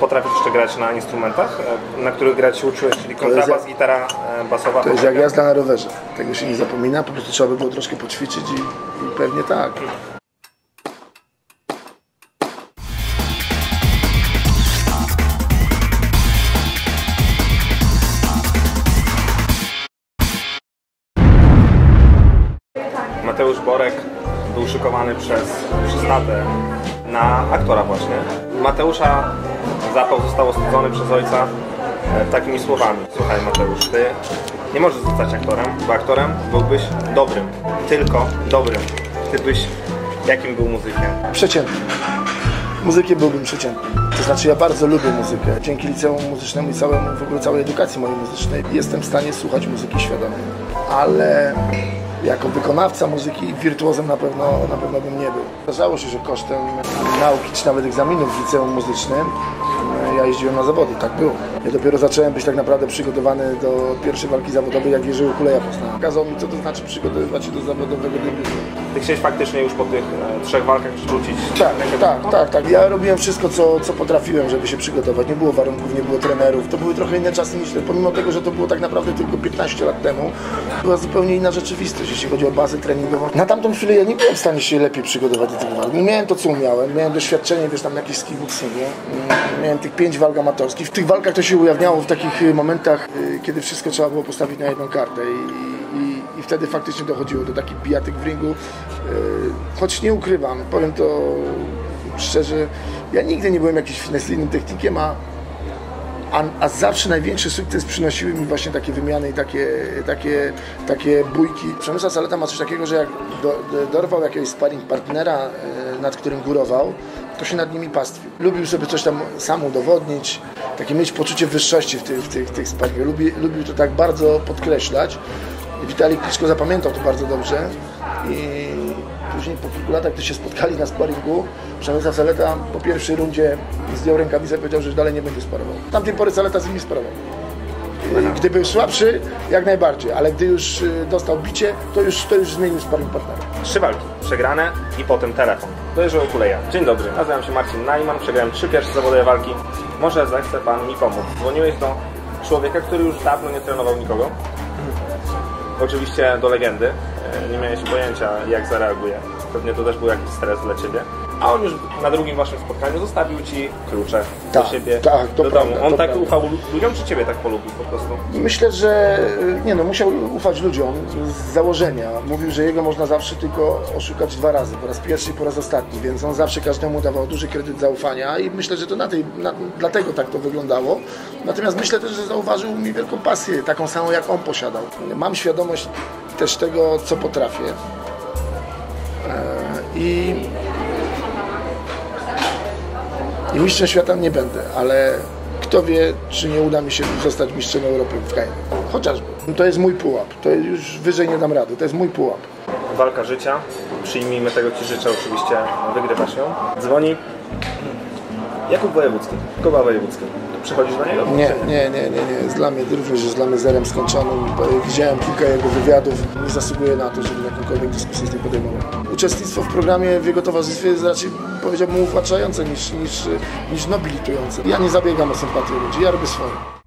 Potrafisz jeszcze grać na instrumentach, e, na których grać się uczyłeś, czyli kontrabas, gitara e, basowa? To jest jak jazda na rowerze. Tego się nie zapomina, po prostu trzeba by było troszkę poćwiczyć i, i pewnie tak. Mateusz Borek był szykowany przez, tatę na aktora właśnie. Mateusza zapał został ostudzony przez ojca e, takimi słowami. Słuchaj Mateusz, ty nie możesz zostać aktorem, bo aktorem byłbyś dobrym, tylko dobrym. Ty byś jakim był muzykiem? Przeciętny. Muzykiem byłbym przeciętny. To znaczy ja bardzo lubię muzykę. Dzięki liceum muzycznemu i całemu, w ogóle całej edukacji mojej muzycznej jestem w stanie słuchać muzyki świadomie. Ale jako wykonawca muzyki wirtuozem na pewno, na pewno bym nie był. Zdarzało się, że kosztem nauki czy nawet egzaminów w liceum muzycznym ja jeździłem na zawody, tak było. Ja dopiero zacząłem być tak naprawdę przygotowany do pierwszej walki zawodowej, jak Jerzy Ukuleja poznałem. Kazał mi, co to znaczy przygotowywać się do zawodowego debiutu. Ty chciałeś faktycznie już po tych e, trzech walkach przywrócić Tak, tak, tak, tak. Ja robiłem wszystko, co, co potrafiłem, żeby się przygotować. Nie było warunków, nie było trenerów. To były trochę inne czasy niż te. Pomimo tego, że to było tak naprawdę tylko 15 lat temu, była zupełnie inna rzeczywistość, jeśli chodzi o bazę treningową. Na tamtą chwilę ja nie byłem w stanie się lepiej przygotować do tych walk. Nie miałem to, co umiałem. Miałem doświadczenie, wiesz, tam jakieś z kickboxingu. Mm, Miałem tych pięć walk amatorskich. W tych walkach to się ujawniało w takich y, momentach, y, kiedy wszystko trzeba było postawić na jedną kartę. I, i, i wtedy faktycznie dochodziło do takich bijatyk w ringu. Y, Choć nie ukrywam, powiem to szczerze, ja nigdy nie byłem jakimś finesyjnym technikiem, a, a, a zawsze największy sukces przynosiły mi właśnie takie wymiany i takie, takie, takie bójki. Przemysław Saleta ma coś takiego, że jak do, do, dorwał jakiegoś sparring partnera, nad którym górował, to się nad nimi pastwił. Lubił sobie coś tam sam udowodnić, takie mieć poczucie wyższości w tych, w tych, w tych sparingach. Lubi, lubił to tak bardzo podkreślać. Witali Kliczko zapamiętał to bardzo dobrze i później po kilku latach, gdy się spotkali na sparingu, Przemysław Saleta po pierwszej rundzie zdjął rękawicę i powiedział, że dalej nie będzie sparował. Tamtej pory Saleta z nimi sparował. Y, Gdy był słabszy, jak najbardziej, ale gdy już y, dostał bicie, to już, to już zmienił sparring partnera. Trzy walki przegrane i potem telefon. Do Jerzego Kuleja. Dzień dobry, nazywam się Marcin Najman, przegrałem trzy pierwsze zawodowe walki. Może zechce Pan mi pomóc. Dzwoniłeś do człowieka, który już dawno nie trenował nikogo. Oczywiście do legendy. E, Nie miałeś pojęcia jak zareaguje. Pewnie to też był jakiś stres dla Ciebie. A on już na drugim Waszym spotkaniu zostawił Ci klucze Tak, do siebie, tak, to do prawda, domu. On tak prawda. ufał ludziom, czy Ciebie tak polubił po prostu? Myślę, że y, nie no, musiał ufać ludziom z założenia. Mówił, że jego można zawsze tylko oszukać dwa razy, po raz pierwszy i po raz ostatni, więc on zawsze każdemu dawał duży kredyt zaufania i myślę, że to na tej, na, dlatego tak to wyglądało. Natomiast myślę też, że zauważył mi wielką pasję, taką samą jak on posiadał. Mam świadomość też tego, co potrafię. E, I, i mistrzem świata nie będę, ale kto wie, czy nie uda mi się zostać mistrzem Europy w Kajnie. Chociażby. To jest mój pułap. To już wyżej nie dam rady. To jest mój pułap. walka życia. Przyjmijmy tego Ci życzę, oczywiście wygrywasz ją. Dzwoni Jakub Wojewódzki, Kuba Wojewódzki. Przychodzisz do niego? Nie, nie, nie, nie, nie. Jest dla mnie również jest dla mnie zerem skończonym. Widziałem kilka jego wywiadów. Nie zasługuje na to, żeby jakąkolwiek dyskusję z tym podejmować. Uczestnictwo w programie w jego towarzystwie jest raczej, powiedziałbym, uwłaczające niż, niż, niż nobilitujące. Ja nie zabiegam o sympatię ludzi, ja robię swoje.